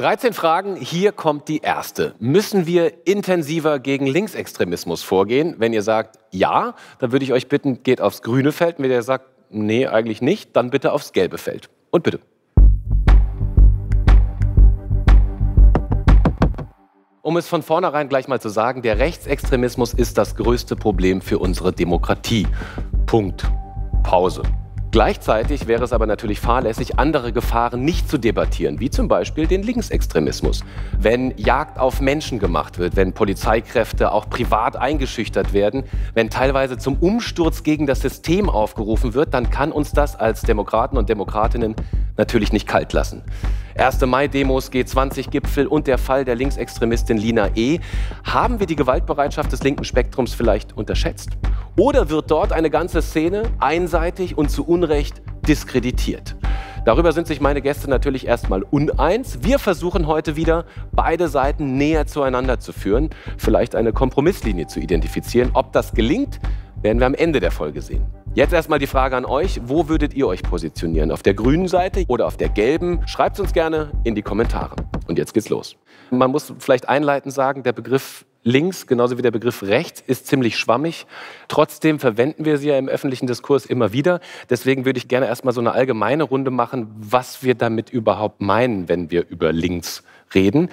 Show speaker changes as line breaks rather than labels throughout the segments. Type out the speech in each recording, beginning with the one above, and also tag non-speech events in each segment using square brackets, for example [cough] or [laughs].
13 Fragen, hier kommt die erste. Müssen wir intensiver gegen Linksextremismus vorgehen? Wenn ihr sagt ja, dann würde ich euch bitten, geht aufs grüne Feld. Wenn ihr sagt, nee, eigentlich nicht, dann bitte aufs gelbe Feld. Und bitte. Um es von vornherein gleich mal zu sagen, der Rechtsextremismus ist das größte Problem für unsere Demokratie. Punkt. Pause. Gleichzeitig wäre es aber natürlich fahrlässig, andere Gefahren nicht zu debattieren, wie zum Beispiel den Linksextremismus. Wenn Jagd auf Menschen gemacht wird, wenn Polizeikräfte auch privat eingeschüchtert werden, wenn teilweise zum Umsturz gegen das System aufgerufen wird, dann kann uns das als Demokraten und Demokratinnen natürlich nicht kalt lassen. 1. Mai-Demos, G20-Gipfel und der Fall der Linksextremistin Lina E. Haben wir die Gewaltbereitschaft des linken Spektrums vielleicht unterschätzt? Oder wird dort eine ganze Szene einseitig und zu Unrecht diskreditiert? Darüber sind sich meine Gäste natürlich erstmal uneins. Wir versuchen heute wieder, beide Seiten näher zueinander zu führen, vielleicht eine Kompromisslinie zu identifizieren. Ob das gelingt, werden wir am Ende der Folge sehen. Jetzt erstmal die Frage an euch, wo würdet ihr euch positionieren? Auf der grünen Seite oder auf der gelben? Schreibt es uns gerne in die Kommentare. Und jetzt geht's los. Man muss vielleicht einleitend sagen, der Begriff links, genauso wie der Begriff rechts, ist ziemlich schwammig. Trotzdem verwenden wir sie ja im öffentlichen Diskurs immer wieder. Deswegen würde ich gerne erstmal so eine allgemeine Runde machen, was wir damit überhaupt meinen, wenn wir über links reden.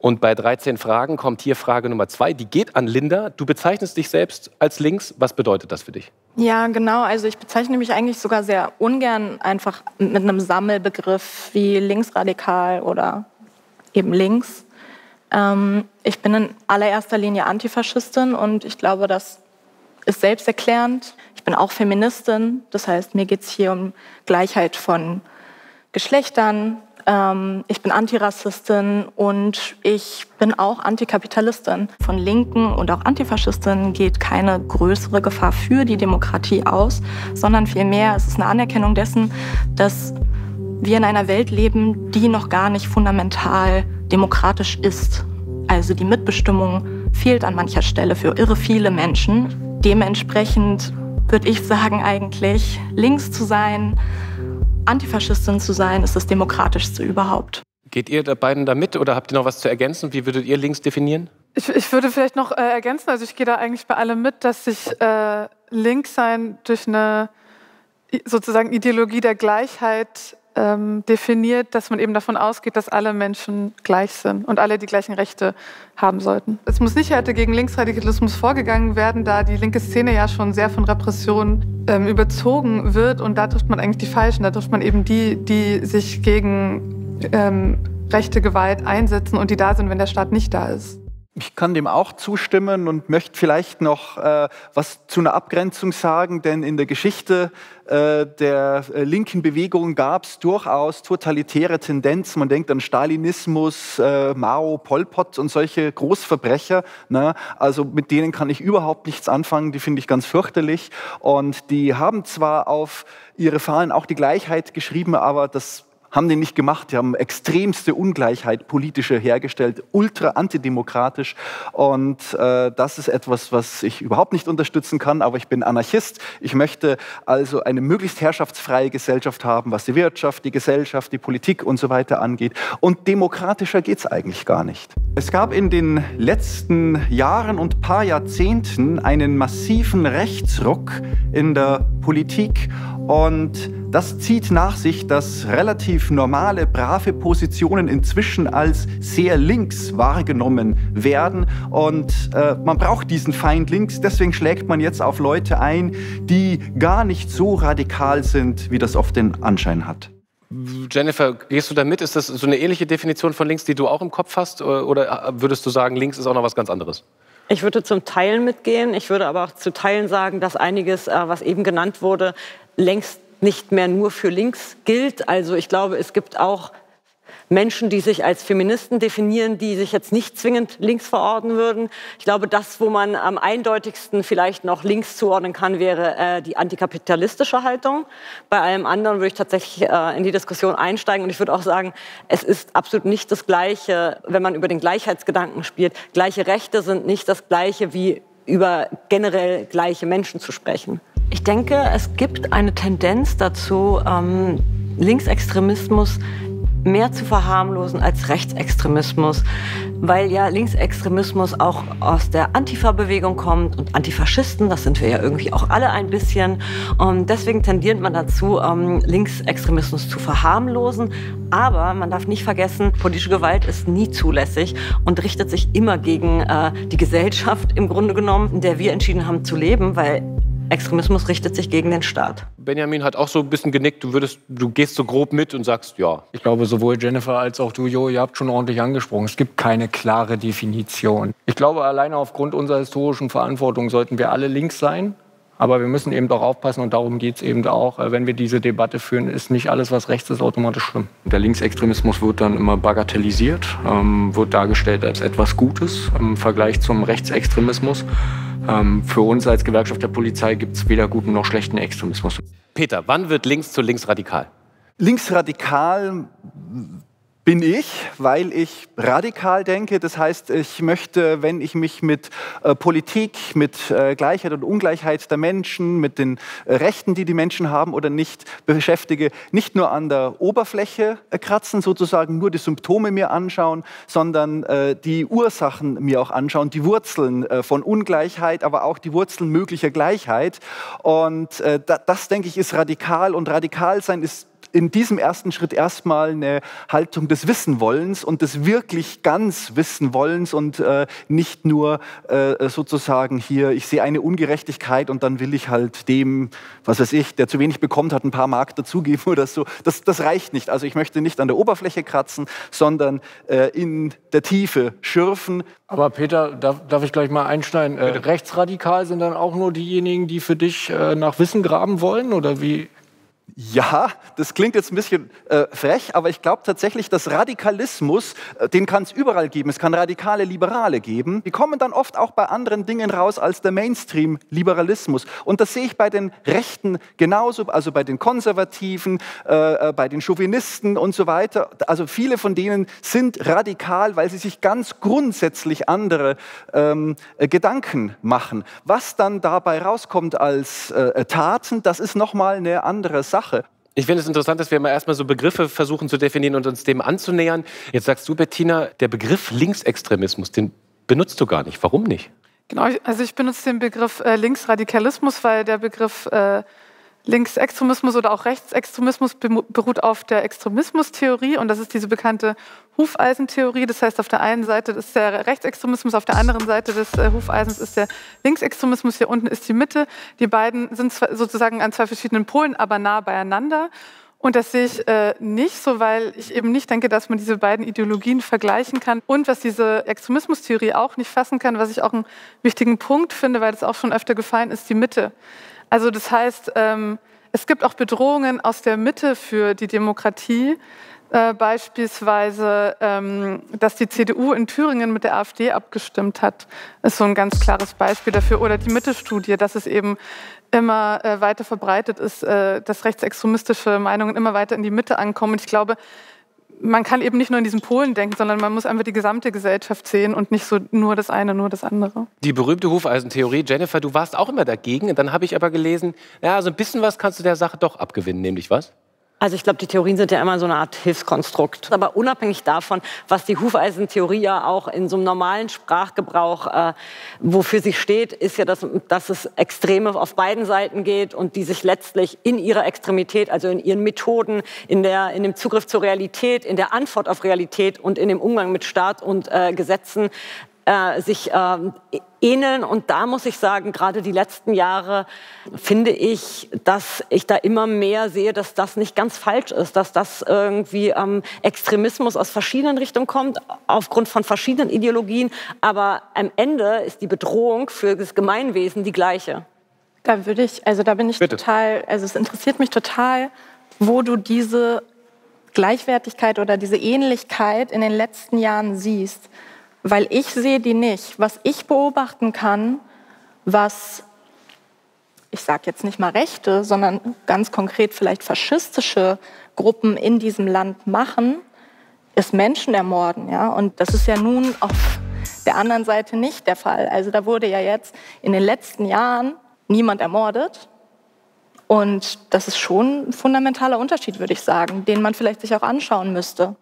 Und bei 13 Fragen kommt hier Frage Nummer zwei. Die geht an Linda. Du bezeichnest dich selbst als links. Was bedeutet das für dich?
Ja, genau. Also ich bezeichne mich eigentlich sogar sehr ungern einfach mit einem Sammelbegriff wie linksradikal oder eben links. Ähm, ich bin in allererster Linie Antifaschistin und ich glaube, das ist selbsterklärend. Ich bin auch Feministin. Das heißt, mir geht es hier um Gleichheit von Geschlechtern, ähm, ich bin Antirassistin und ich bin auch Antikapitalistin. Von Linken und auch Antifaschistin geht keine größere Gefahr für die Demokratie aus, sondern vielmehr es ist eine Anerkennung dessen, dass wir in einer Welt leben, die noch gar nicht fundamental demokratisch ist. Also die Mitbestimmung fehlt an mancher Stelle für irre viele Menschen. Dementsprechend würde ich sagen eigentlich, links zu sein, Antifaschistin zu sein, ist das Demokratischste überhaupt.
Geht ihr da beiden da mit oder habt ihr noch was zu ergänzen? Wie würdet ihr links definieren?
Ich, ich würde vielleicht noch äh, ergänzen, also ich gehe da eigentlich bei allem mit, dass sich äh, links sein durch eine sozusagen Ideologie der Gleichheit ähm, definiert, dass man eben davon ausgeht, dass alle Menschen gleich sind und alle die gleichen Rechte haben sollten. Es muss nicht heute gegen Linksradikalismus vorgegangen werden, da die linke Szene ja schon sehr von Repression ähm, überzogen wird und da trifft man eigentlich die Falschen, da trifft man eben die, die sich gegen ähm, rechte Gewalt einsetzen und die da sind, wenn der Staat nicht da ist.
Ich kann dem auch zustimmen und möchte vielleicht noch äh, was zu einer Abgrenzung sagen, denn in der Geschichte äh, der äh, linken Bewegung gab es durchaus totalitäre Tendenzen. Man denkt an Stalinismus, äh, Mao, Pol Pot und solche Großverbrecher. Ne? Also mit denen kann ich überhaupt nichts anfangen, die finde ich ganz fürchterlich. Und die haben zwar auf ihre Fahnen auch die Gleichheit geschrieben, aber das haben die nicht gemacht. Die haben extremste Ungleichheit politische hergestellt, ultra antidemokratisch. Und äh, das ist etwas, was ich überhaupt nicht unterstützen kann. Aber ich bin Anarchist. Ich möchte also eine möglichst herrschaftsfreie Gesellschaft haben, was die Wirtschaft, die Gesellschaft, die Politik und so weiter angeht. Und demokratischer geht es eigentlich gar nicht. Es gab in den letzten Jahren und paar Jahrzehnten einen massiven Rechtsruck in der Politik. Und das zieht nach sich, dass relativ normale, brave Positionen inzwischen als sehr links wahrgenommen werden. Und äh, man braucht diesen Feind links. Deswegen schlägt man jetzt auf Leute ein, die gar nicht so radikal sind, wie das oft den Anschein hat.
Jennifer, gehst du da mit? Ist das so eine ähnliche Definition von links, die du auch im Kopf hast? Oder würdest du sagen, links ist auch noch was ganz anderes?
Ich würde zum Teilen mitgehen. Ich würde aber auch zu Teilen sagen, dass einiges, äh, was eben genannt wurde, längst nicht mehr nur für links gilt. Also ich glaube, es gibt auch Menschen, die sich als Feministen definieren, die sich jetzt nicht zwingend links verordnen würden. Ich glaube, das, wo man am eindeutigsten vielleicht noch links zuordnen kann, wäre äh, die antikapitalistische Haltung. Bei allem anderen würde ich tatsächlich äh, in die Diskussion einsteigen und ich würde auch sagen, es ist absolut nicht das Gleiche, wenn man über den Gleichheitsgedanken spielt. Gleiche Rechte sind nicht das Gleiche wie über generell gleiche Menschen zu sprechen.
Ich denke, es gibt eine Tendenz dazu, ähm, Linksextremismus
mehr zu verharmlosen als Rechtsextremismus, weil ja Linksextremismus auch aus der Antifa-Bewegung kommt und Antifaschisten, das sind wir ja irgendwie auch alle ein bisschen. Und deswegen tendiert man dazu, ähm, Linksextremismus zu verharmlosen. Aber man darf nicht vergessen, politische Gewalt ist nie zulässig und richtet sich immer gegen äh, die Gesellschaft im Grunde genommen, in der wir entschieden haben zu leben, weil Extremismus richtet sich gegen den Staat.
Benjamin hat auch so ein bisschen genickt. Du, würdest, du gehst so grob mit und sagst ja.
Ich glaube, sowohl Jennifer als auch du, Jo, ihr habt schon ordentlich angesprochen. Es gibt keine klare Definition. Ich glaube, alleine aufgrund unserer historischen Verantwortung sollten wir alle links sein. Aber wir müssen eben doch aufpassen und darum geht es eben auch, äh, wenn wir diese Debatte führen, ist nicht alles, was rechts ist, automatisch schlimm. Der Linksextremismus wird dann immer bagatellisiert, ähm, wird dargestellt als etwas Gutes im Vergleich zum Rechtsextremismus. Ähm, für uns als Gewerkschaft der Polizei gibt es weder guten noch schlechten Extremismus.
Peter, wann wird links zu linksradikal?
Linksradikal bin ich, weil ich radikal denke. Das heißt, ich möchte, wenn ich mich mit äh, Politik, mit äh, Gleichheit und Ungleichheit der Menschen, mit den äh, Rechten, die die Menschen haben oder nicht, beschäftige, nicht nur an der Oberfläche äh, kratzen, sozusagen nur die Symptome mir anschauen, sondern äh, die Ursachen mir auch anschauen, die Wurzeln äh, von Ungleichheit, aber auch die Wurzeln möglicher Gleichheit. Und das, denke ich, ist radikal. Und radikal sein ist in diesem ersten Schritt erstmal eine Haltung des Wissenwollens und des wirklich ganz Wissenwollens und äh, nicht nur äh, sozusagen hier, ich sehe eine Ungerechtigkeit und dann will ich halt dem, was weiß ich, der zu wenig bekommt, hat ein paar Mark dazugeben [laughs] oder so. Das, das reicht nicht. Also ich möchte nicht an der Oberfläche kratzen, sondern äh, in der Tiefe schürfen.
Aber Peter, darf, darf ich gleich mal einsteigen? Äh, rechtsradikal sind dann auch nur diejenigen, die für dich äh, nach Wissen graben wollen oder wie?
Ja, das klingt jetzt ein bisschen äh, frech, aber ich glaube tatsächlich, dass Radikalismus, äh, den kann es überall geben. Es kann radikale Liberale geben. Die kommen dann oft auch bei anderen Dingen raus als der Mainstream-Liberalismus. Und das sehe ich bei den Rechten genauso, also bei den Konservativen, äh, äh, bei den Chauvinisten und so weiter. Also viele von denen sind radikal, weil sie sich ganz grundsätzlich andere ähm, äh, Gedanken machen. Was dann dabei rauskommt als äh, Taten, das ist nochmal eine andere Sache. Sache.
Ich finde es interessant, dass wir mal erstmal so Begriffe versuchen zu definieren und uns dem anzunähern. Jetzt sagst du, Bettina, der Begriff Linksextremismus, den benutzt du gar nicht. Warum nicht?
Genau, also ich benutze den Begriff äh, Linksradikalismus, weil der Begriff äh, Linksextremismus oder auch Rechtsextremismus beruht auf der Extremismustheorie und das ist diese bekannte Hufeisentheorie. Das heißt, auf der einen Seite ist der Rechtsextremismus, auf der anderen Seite des äh, Hufeisens ist der Linksextremismus. Hier unten ist die Mitte. Die beiden sind sozusagen an zwei verschiedenen Polen, aber nah beieinander. Und das sehe ich äh, nicht so, weil ich eben nicht denke, dass man diese beiden Ideologien vergleichen kann. Und was diese Extremismustheorie auch nicht fassen kann, was ich auch einen wichtigen Punkt finde, weil das auch schon öfter gefallen ist, die Mitte. Also das heißt, ähm, es gibt auch Bedrohungen aus der Mitte für die Demokratie. Äh, beispielsweise, ähm, dass die CDU in Thüringen mit der AfD abgestimmt hat, ist so ein ganz klares Beispiel dafür. Oder die Mitte-Studie, dass es eben immer äh, weiter verbreitet ist, äh, dass rechtsextremistische Meinungen immer weiter in die Mitte ankommen. Und ich glaube, man kann eben nicht nur in diesen Polen denken, sondern man muss einfach die gesamte Gesellschaft sehen und nicht so nur das eine, nur das andere.
Die berühmte Hufeisentheorie, Jennifer, du warst auch immer dagegen. Dann habe ich aber gelesen, ja, so ein bisschen was kannst du der Sache doch abgewinnen, nämlich was?
Also ich glaube, die Theorien sind ja immer so eine Art Hilfskonstrukt. Aber unabhängig davon, was die Hufeisentheorie ja auch in so einem normalen Sprachgebrauch, äh, wofür sie steht, ist ja, dass, dass es Extreme auf beiden Seiten geht und die sich letztlich in ihrer Extremität, also in ihren Methoden, in, der, in dem Zugriff zur Realität, in der Antwort auf Realität und in dem Umgang mit Staat und äh, Gesetzen äh, sich äh, ähneln. Und da muss ich sagen, gerade die letzten Jahre finde ich, dass ich da immer mehr sehe, dass das nicht ganz falsch ist, dass das irgendwie ähm, Extremismus aus verschiedenen Richtungen kommt, aufgrund von verschiedenen Ideologien. Aber am Ende ist die Bedrohung für das Gemeinwesen die gleiche.
Da würde ich, also da bin ich Bitte. total, also es interessiert mich total, wo du diese Gleichwertigkeit oder diese Ähnlichkeit in den letzten Jahren siehst weil ich sehe die nicht. Was ich beobachten kann, was, ich sage jetzt nicht mal Rechte, sondern ganz konkret vielleicht faschistische Gruppen in diesem Land machen, ist Menschen ermorden. Ja? Und das ist ja nun auf der anderen Seite nicht der Fall. Also da wurde ja jetzt in den letzten Jahren niemand ermordet, Und das ist schon ein fundamentaler Unterschied, würde ich sagen, den man vielleicht sich auch anschauen müsste.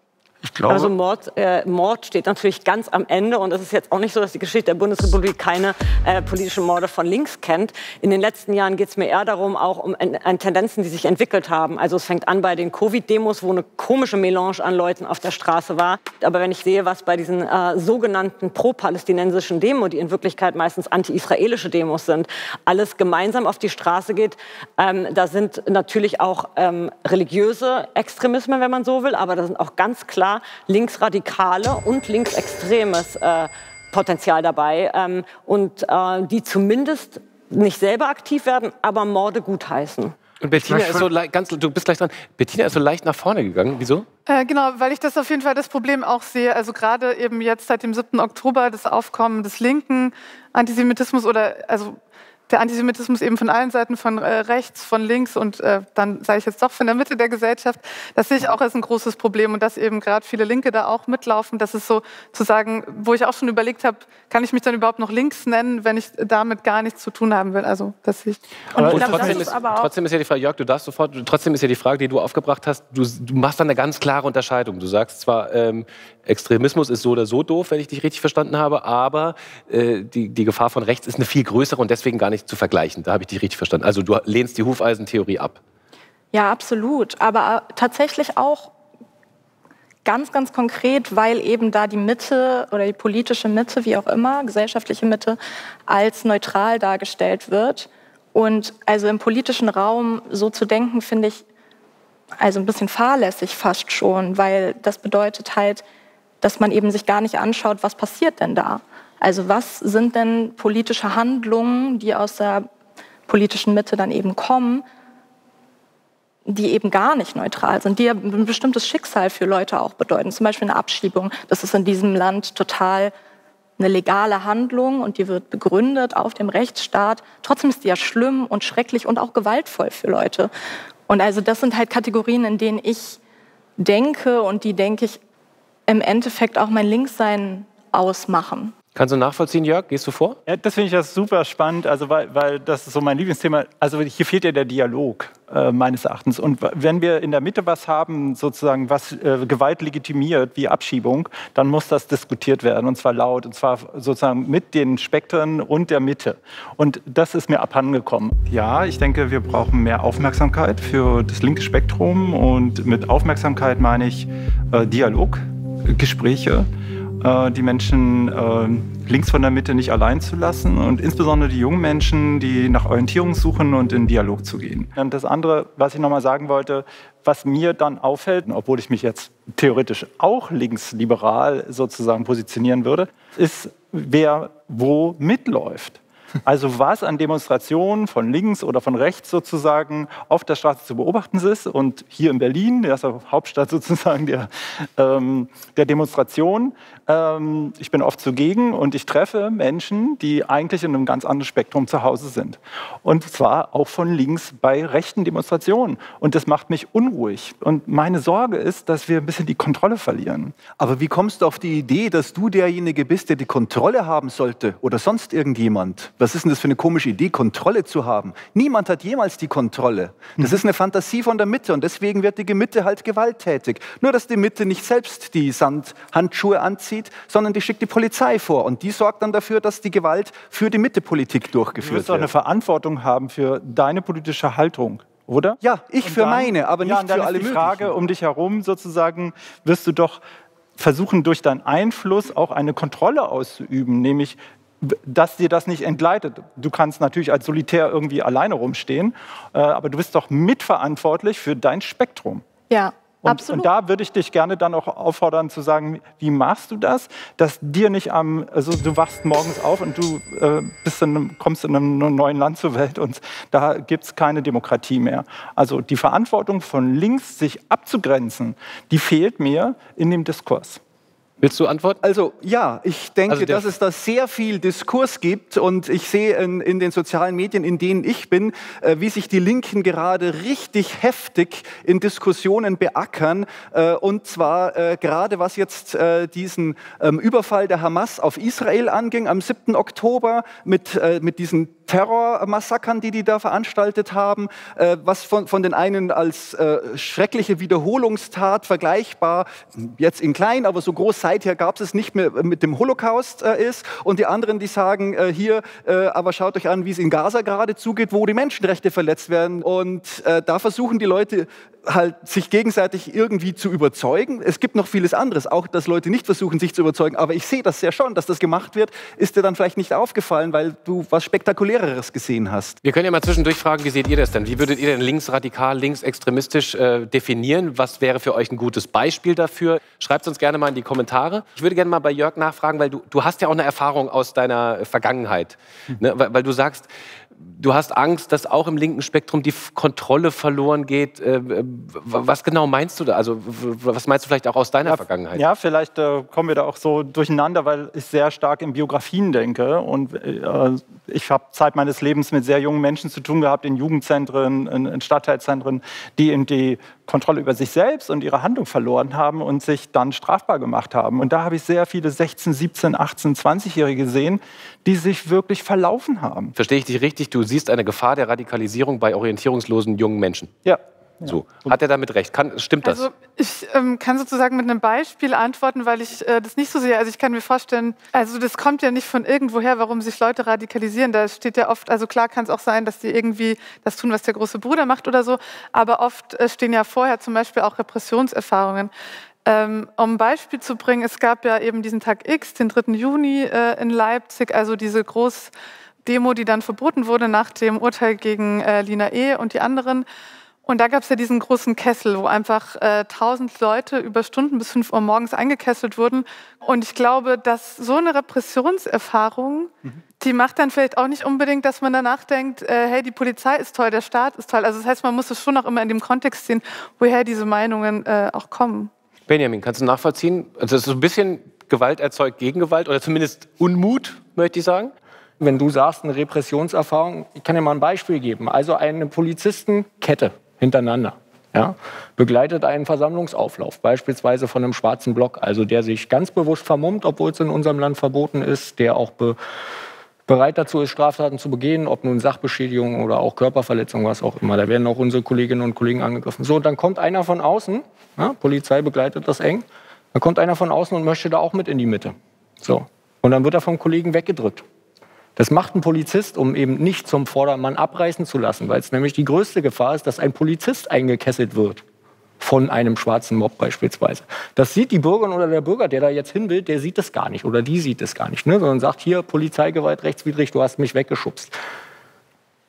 Glaube, also Mord, äh, Mord steht natürlich ganz am Ende und es ist jetzt auch nicht so, dass die Geschichte der Bundesrepublik keine äh, politischen Morde von links kennt. In den letzten Jahren geht es mir eher darum, auch um äh, Tendenzen, die sich entwickelt haben. Also es fängt an bei den Covid-Demos, wo eine komische Melange an Leuten auf der Straße war. Aber wenn ich sehe, was bei diesen äh, sogenannten pro-palästinensischen Demo, die in Wirklichkeit meistens anti-israelische Demos sind, alles gemeinsam auf die Straße geht, ähm, da sind natürlich auch ähm, religiöse Extremismen, wenn man so will, aber da sind auch ganz klar klar linksradikale und linksextremes äh, Potenzial dabei ähm, und äh, die zumindest nicht selber aktiv werden, aber Morde gutheißen.
Und Bettina ist so ganz, du bist gleich dran. Bettina ist so leicht nach vorne gegangen. Wieso?
Äh, genau, weil ich das auf jeden Fall das Problem auch sehe. Also gerade eben jetzt seit dem 7. Oktober das Aufkommen des linken Antisemitismus oder also der Antisemitismus eben von allen Seiten, von äh, rechts, von links und äh, dann sage ich jetzt doch von der Mitte der Gesellschaft, das sehe ich auch als ein großes Problem und dass eben gerade viele Linke da auch mitlaufen. Das ist so zu sagen, wo ich auch schon überlegt habe, kann ich mich dann überhaupt noch links nennen, wenn ich damit gar nichts zu tun haben will. Also das sehe ich.
Und, und trotzdem, ist, trotzdem ist ja die Frage, Jörg, du darfst sofort, trotzdem ist ja die Frage, die du aufgebracht hast, du, du machst da eine ganz klare Unterscheidung. Du sagst zwar, ähm, Extremismus ist so oder so doof, wenn ich dich richtig verstanden habe, aber äh, die, die Gefahr von rechts ist eine viel größere und deswegen gar nicht zu vergleichen. Da habe ich dich richtig verstanden. Also du lehnst die Hufeisentheorie ab.
Ja, absolut. Aber äh, tatsächlich auch ganz, ganz konkret, weil eben da die Mitte oder die politische Mitte, wie auch immer, gesellschaftliche Mitte, als neutral dargestellt wird. Und also im politischen Raum so zu denken, finde ich also ein bisschen fahrlässig fast schon, weil das bedeutet halt, dass man eben sich gar nicht anschaut, was passiert denn da. Also was sind denn politische Handlungen, die aus der politischen Mitte dann eben kommen, die eben gar nicht neutral sind, die ein bestimmtes Schicksal für Leute auch bedeuten. Zum Beispiel eine Abschiebung. Das ist in diesem Land total eine legale Handlung und die wird begründet auf dem Rechtsstaat. Trotzdem ist die ja schlimm und schrecklich und auch gewaltvoll für Leute. Und also das sind halt Kategorien, in denen ich denke und die, denke ich, im Endeffekt auch mein Linkssein ausmachen.
Kannst du nachvollziehen, Jörg? Gehst du vor?
Ja, das finde ich ja super spannend, also weil, weil das ist so mein Lieblingsthema. Also hier fehlt ja der Dialog äh, meines Erachtens. Und wenn wir in der Mitte was haben, sozusagen was äh, Gewalt legitimiert, wie Abschiebung, dann muss das diskutiert werden und zwar laut und zwar sozusagen mit den Spektren und der Mitte. Und das ist mir abhandengekommen. Ja, ich denke, wir brauchen mehr Aufmerksamkeit für das linke Spektrum und mit Aufmerksamkeit meine ich äh, Dialog, Gespräche äh, die Menschen äh, links von der Mitte nicht allein zu lassen und insbesondere die jungen Menschen, die nach Orientierung suchen und in Dialog zu gehen. Und das andere, was ich nochmal sagen wollte, was mir dann auffällt, obwohl ich mich jetzt theoretisch auch linksliberal sozusagen positionieren würde, ist, wer wo mitläuft. Also was an Demonstrationen von links oder von rechts sozusagen auf der Straße zu beobachten ist. Und hier in Berlin, der ist Hauptstadt sozusagen der, ähm, der Demonstration, ähm, ich bin oft zugegen und ich treffe Menschen, die eigentlich in einem ganz anderen Spektrum zu Hause sind. Und zwar auch von links bei rechten Demonstrationen. Und das macht mich unruhig. Und meine Sorge ist, dass wir ein bisschen die Kontrolle verlieren.
Aber wie kommst du auf die Idee, dass du derjenige bist, der die Kontrolle haben sollte oder sonst irgendjemand? Was ist denn das für eine komische Idee, Kontrolle zu haben? Niemand hat jemals die Kontrolle. Das mhm. ist eine Fantasie von der Mitte und deswegen wird die Mitte halt gewalttätig. Nur, dass die Mitte nicht selbst die Sandhandschuhe anzieht, sondern die schickt die Polizei vor und die sorgt dann dafür, dass die Gewalt für die Mittepolitik durchgeführt wird. Du wirst
doch eine Verantwortung haben für deine politische Haltung oder?
Ja, ich und für dann, meine, aber nicht ja, für alle
ist die Frage möglichen. um dich herum sozusagen, wirst du doch versuchen, durch deinen Einfluss auch eine Kontrolle auszuüben, nämlich dass dir das nicht entgleitet. Du kannst natürlich als Solitär irgendwie alleine rumstehen, äh, aber du bist doch mitverantwortlich für dein Spektrum.
Ja.
Und, und da würde ich dich gerne dann auch auffordern zu sagen, wie machst du das, dass dir nicht am, also du wachst morgens auf und du äh, bist in einem, kommst in einem neuen Land zur Welt und da gibt es keine Demokratie mehr. Also die Verantwortung von links, sich abzugrenzen, die fehlt mir in dem Diskurs.
Willst du antworten?
Also ja, ich denke, also dass es da sehr viel Diskurs gibt und ich sehe in, in den sozialen Medien, in denen ich bin, äh, wie sich die Linken gerade richtig heftig in Diskussionen beackern äh, und zwar äh, gerade was jetzt äh, diesen ähm, Überfall der Hamas auf Israel anging am 7. Oktober mit, äh, mit diesen
Terrormassakern, die die da veranstaltet haben, äh, was von, von den einen als äh, schreckliche Wiederholungstat vergleichbar, jetzt in klein, aber so groß seither gab es nicht mehr mit dem Holocaust äh, ist. Und die anderen, die sagen, äh, hier, äh, aber schaut euch an, wie es in Gaza gerade zugeht, wo die Menschenrechte verletzt werden. Und äh, da versuchen die Leute halt sich gegenseitig irgendwie zu überzeugen. Es gibt noch vieles anderes, auch dass Leute nicht versuchen, sich zu überzeugen. Aber ich sehe das sehr schon, dass das gemacht wird. Ist dir dann vielleicht nicht aufgefallen, weil du was Spektakuläreres gesehen hast?
Wir können ja mal zwischendurch fragen, wie seht ihr das denn? Wie würdet ihr denn linksradikal, linksextremistisch äh, definieren? Was wäre für euch ein gutes Beispiel dafür? Schreibt es uns gerne mal in die Kommentare. Ich würde gerne mal bei Jörg nachfragen, weil du, du hast ja auch eine Erfahrung aus deiner Vergangenheit. Ne? Weil, weil du sagst, du hast Angst, dass auch im linken Spektrum die Kontrolle verloren geht. Äh, was genau meinst du da? Also was meinst du vielleicht auch aus deiner
ja,
Vergangenheit?
Ja, vielleicht äh, kommen wir da auch so durcheinander, weil ich sehr stark in Biografien denke. Und äh, ich habe Zeit meines Lebens mit sehr jungen Menschen zu tun gehabt, in Jugendzentren, in, in Stadtteilzentren, die in die Kontrolle über sich selbst und ihre Handlung verloren haben und sich dann strafbar gemacht haben. Und da habe ich sehr viele 16, 17, 18, 20-Jährige gesehen, die sich wirklich verlaufen haben.
Verstehe ich dich richtig? Du siehst eine Gefahr der Radikalisierung bei orientierungslosen jungen Menschen.
Ja.
So. Hat er damit recht? Kann, stimmt das?
Also ich ähm, kann sozusagen mit einem Beispiel antworten, weil ich äh, das nicht so sehe. Also ich kann mir vorstellen, also das kommt ja nicht von irgendwoher, warum sich Leute radikalisieren. Da steht ja oft, also klar kann es auch sein, dass die irgendwie das tun, was der große Bruder macht oder so, aber oft äh, stehen ja vorher zum Beispiel auch Repressionserfahrungen. Ähm, um ein Beispiel zu bringen, es gab ja eben diesen Tag X, den 3. Juni äh, in Leipzig, also diese Großdemo, die dann verboten wurde nach dem Urteil gegen äh, Lina E. und die anderen. Und da gab es ja diesen großen Kessel, wo einfach äh, tausend äh, Leute über Stunden bis fünf Uhr morgens eingekesselt wurden. Und ich glaube, dass so eine Repressionserfahrung, mhm. die macht dann vielleicht auch nicht unbedingt, dass man danach denkt, äh, hey, die Polizei ist toll, der Staat ist toll. Also das heißt, man muss es schon auch immer in dem Kontext sehen, woher diese Meinungen äh, auch kommen.
Benjamin, kannst du nachvollziehen? Also es ist so ein bisschen Gewalt erzeugt Gegengewalt oder zumindest Unmut, möchte ich sagen.
Wenn du sagst, eine Repressionserfahrung, ich kann dir mal ein Beispiel geben. Also eine Polizistenkette hintereinander. Ja, begleitet einen Versammlungsauflauf, beispielsweise von einem schwarzen Block, also der sich ganz bewusst vermummt, obwohl es in unserem Land verboten ist, der auch be bereit dazu ist, Straftaten zu begehen, ob nun Sachbeschädigung oder auch Körperverletzung, was auch immer. Da werden auch unsere Kolleginnen und Kollegen angegriffen. So, dann kommt einer von außen, ja, Polizei begleitet das eng, dann kommt einer von außen und möchte da auch mit in die Mitte. So, und dann wird er vom Kollegen weggedrückt. Das macht ein Polizist, um eben nicht zum Vordermann abreißen zu lassen, weil es nämlich die größte Gefahr ist, dass ein Polizist eingekesselt wird von einem schwarzen Mob beispielsweise. Das sieht die Bürgerin oder der Bürger, der da jetzt hin will, der sieht das gar nicht oder die sieht es gar nicht, ne? sondern sagt, hier, Polizeigewalt rechtswidrig, du hast mich weggeschubst.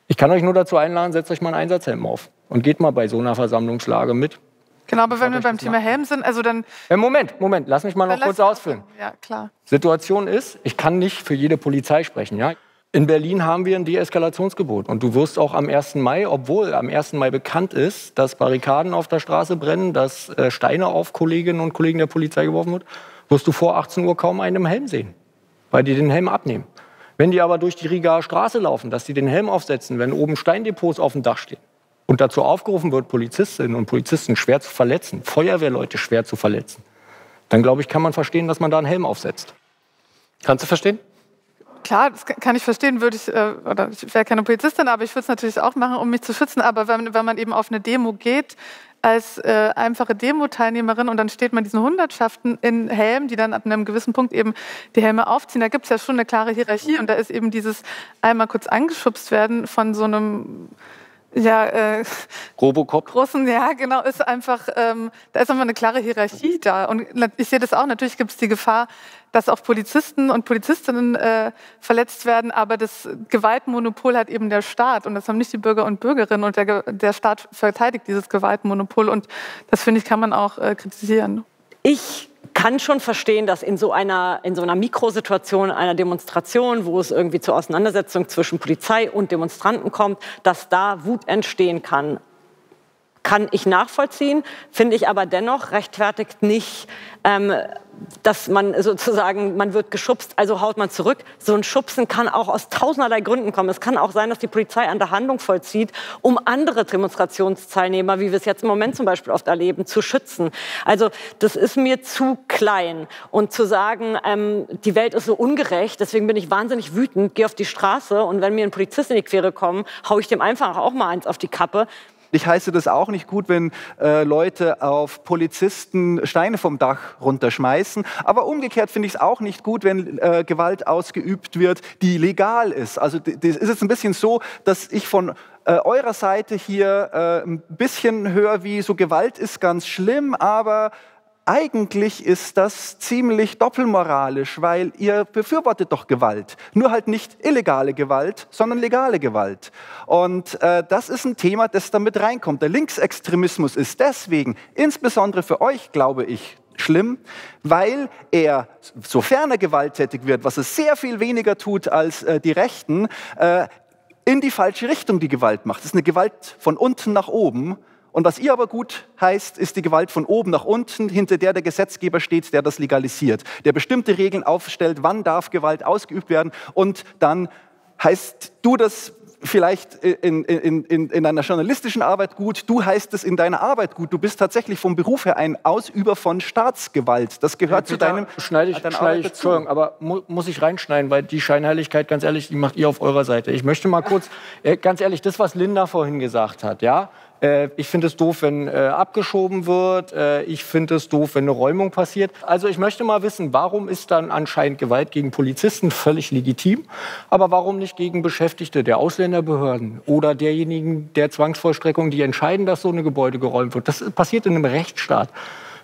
Ich kann euch nur dazu einladen, setzt euch mal einen Einsatzhelm auf und geht mal bei so einer Versammlungslage mit.
Genau, aber wenn wir beim Thema Helm sind, also dann.
Ja, Moment, Moment, lass mich mal noch kurz ausführen.
Ja, klar.
Situation ist, ich kann nicht für jede Polizei sprechen. Ja? In Berlin haben wir ein Deeskalationsgebot. Und du wirst auch am 1. Mai, obwohl am 1. Mai bekannt ist, dass Barrikaden auf der Straße brennen, dass äh, Steine auf Kolleginnen und Kollegen der Polizei geworfen wird, wirst du vor 18 Uhr kaum einen im Helm sehen, weil die den Helm abnehmen. Wenn die aber durch die Rigaer Straße laufen, dass die den Helm aufsetzen, wenn oben Steindepots auf dem Dach stehen, und dazu aufgerufen wird, Polizistinnen und Polizisten schwer zu verletzen, Feuerwehrleute schwer zu verletzen, dann glaube ich, kann man verstehen, dass man da einen Helm aufsetzt.
Kannst du verstehen?
Klar, das kann ich verstehen, würde ich, äh, oder ich wäre keine Polizistin, aber ich würde es natürlich auch machen, um mich zu schützen. Aber wenn, wenn man eben auf eine Demo geht, als äh, einfache Demo-Teilnehmerin und dann steht man diesen Hundertschaften in Helm, die dann ab einem gewissen Punkt eben die Helme aufziehen. Da gibt es ja schon eine klare Hierarchie und da ist eben dieses einmal kurz angeschubst werden von so einem ja, äh,
Robocop.
Großen, ja, genau, ist einfach, ähm, da ist einfach eine klare Hierarchie da. Und ich sehe das auch, natürlich gibt es die Gefahr, dass auch Polizisten und Polizistinnen äh, verletzt werden, aber das Gewaltmonopol hat eben der Staat und das haben nicht die Bürger und Bürgerinnen und der, der Staat verteidigt dieses Gewaltmonopol und das finde ich, kann man auch äh, kritisieren.
Ich kann schon verstehen, dass in so einer, in so einer Mikrosituation, einer Demonstration, wo es irgendwie zur Auseinandersetzung zwischen Polizei und Demonstranten kommt, dass da Wut entstehen kann. Kann ich nachvollziehen, finde ich aber dennoch rechtfertigt nicht, ähm, dass man sozusagen, man wird geschubst, also haut man zurück. So ein Schubsen kann auch aus tausenderlei Gründen kommen. Es kann auch sein, dass die Polizei an der Handlung vollzieht, um andere Demonstrationsteilnehmer, wie wir es jetzt im Moment zum Beispiel oft erleben, zu schützen. Also das ist mir zu klein. Und zu sagen, ähm, die Welt ist so ungerecht, deswegen bin ich wahnsinnig wütend, gehe auf die Straße und wenn mir ein Polizist in die Quere kommt, haue ich dem einfach auch mal eins auf die Kappe.
Ich heiße das auch nicht gut, wenn äh, Leute auf Polizisten Steine vom Dach runterschmeißen. Aber umgekehrt finde ich es auch nicht gut, wenn äh, Gewalt ausgeübt wird, die legal ist. Also das ist jetzt ein bisschen so, dass ich von äh, eurer Seite hier äh, ein bisschen höre, wie so Gewalt ist ganz schlimm, aber eigentlich ist das ziemlich doppelmoralisch, weil ihr befürwortet doch Gewalt. Nur halt nicht illegale Gewalt, sondern legale Gewalt. Und äh, das ist ein Thema, das damit reinkommt. Der Linksextremismus ist deswegen, insbesondere für euch, glaube ich, schlimm, weil er, sofern er gewalttätig wird, was es sehr viel weniger tut als äh, die Rechten, äh, in die falsche Richtung die Gewalt macht. Es ist eine Gewalt von unten nach oben und was ihr aber gut heißt, ist die Gewalt von oben nach unten, hinter der der Gesetzgeber steht, der das legalisiert, der bestimmte Regeln aufstellt, wann darf Gewalt ausgeübt werden. Und dann heißt du das vielleicht in, in, in, in deiner journalistischen Arbeit gut, du heißt es in deiner Arbeit gut. Du bist tatsächlich vom Beruf her ein Ausüber von Staatsgewalt. Das gehört ja, zu deinem
schneide ich, schneide ich, Entschuldigung, aber mu muss ich reinschneiden, weil die Scheinheiligkeit, ganz ehrlich, die macht ihr auf eurer Seite. Ich möchte mal kurz, äh, ganz ehrlich, das, was Linda vorhin gesagt hat, ja, äh, ich finde es doof, wenn äh, abgeschoben wird. Äh, ich finde es doof, wenn eine Räumung passiert. Also ich möchte mal wissen, warum ist dann anscheinend Gewalt gegen Polizisten völlig legitim, aber warum nicht gegen Beschäftigte der Ausländerbehörden oder derjenigen der Zwangsvollstreckung, die entscheiden, dass so ein Gebäude geräumt wird? Das passiert in einem Rechtsstaat.